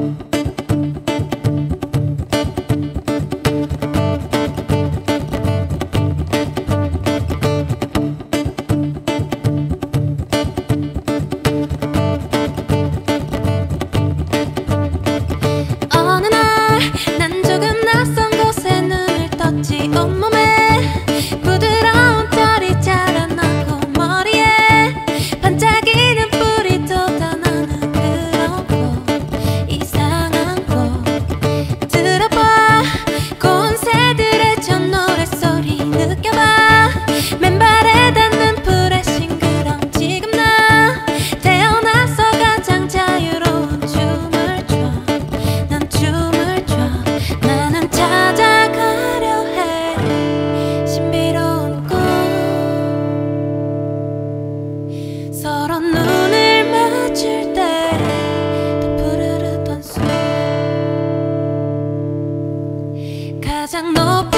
어느 날 난 조금 낯선 곳에 눈을 떴지. 항상 높